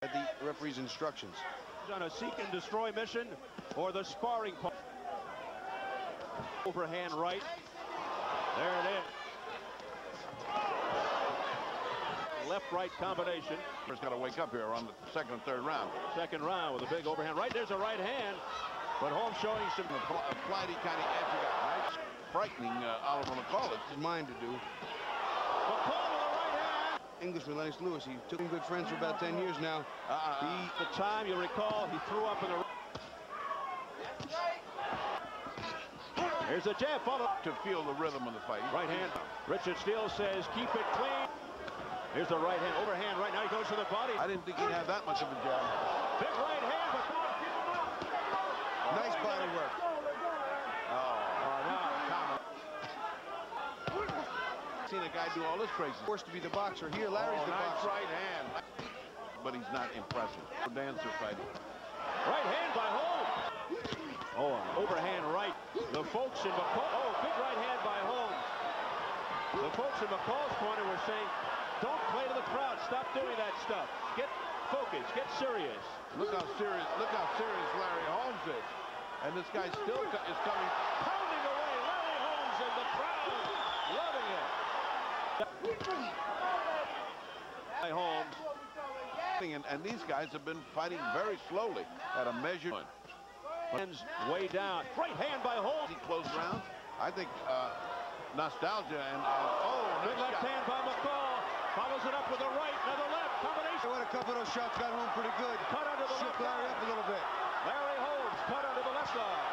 the referee's instructions. On a seek and destroy mission or the sparring part. Overhand right. There it is. Left-right combination. First got to wake up here on the second and third round. Second round with a big overhand right. There's a right hand. But Holmes showing some A flighty kind of edge right? Frightening uh, Oliver McCall. It's mine to do. McCall with a right hand. Englishman Lennox Lewis. He took him good friends for about 10 years now. Uh, uh, He, the time you'll recall, he threw up in the. Here's a jab followed. to feel the rhythm of the fight. Right hand. Richard Steele says keep it clean. Here's the right hand. Overhand right now. He goes to the body. I didn't think he'd have that much of a jab. Big right hand. But Nice body work. Seen a guy do all this crazy. Forced to be the boxer. Here, Larry's Oh, the nice boxer. right hand. But he's not impressive. Dancer fighting. right hand by Holmes. Oh, oh an overhand right. The folks in McCall. Oh, big right hand by Holmes. The folks in McCall's corner were saying, don't play to the crowd. Stop doing that stuff. Get focused. Get serious. Look how serious. Look how serious Larry Holmes is. And this guy still is coming. Pounding away. Larry Holmes and the crowd loving it. By Holmes. And, and these guys have been fighting very slowly at a measured. Hands way down. Right hand by Holmes. He close round. I think uh, nostalgia and, and oh, Good nice left shot. hand by McCall. Follows it up with a right. Another left. Combination. What a couple of those shots got home pretty good. Cut under the Shook left Larry eye. up a little bit. Larry Holmes cut under the left side.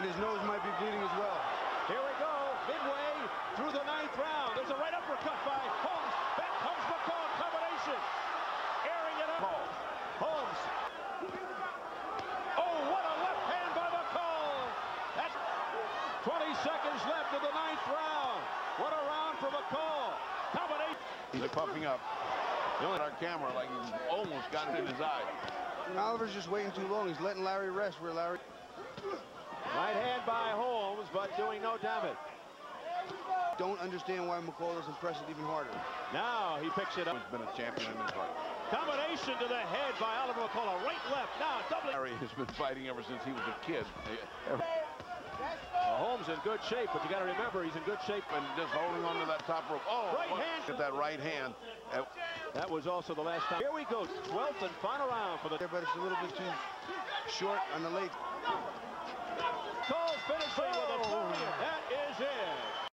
And his nose might be bleeding as well. Here we go. Midway through the ninth round. There's a right uppercut by Holmes. Back comes McCall. Combination. Airing it up. Holmes. Oh, what a left hand by McCall. That's 20 seconds left of the ninth round. What a round for McCall. Combination. He's puffing up. At our camera, like he almost got it in his eye. Oliver's just waiting too long. He's letting Larry rest where Larry... Right hand by Holmes, but doing no damage. Don't understand why McCall doesn't press it even harder. Now he picks it up. He's been a champion in his heart. Combination to the head by Oliver McCall. Right left. Now doubling. Larry has been fighting ever since he was a kid. Uh, Holmes in good shape, but you got to remember he's in good shape. And just holding on to that top rope. Oh, Right hand. At that right hand. That was also the last time. Here we go. 12th and final round for the but it's a little bit too short on the late. Cole's finishing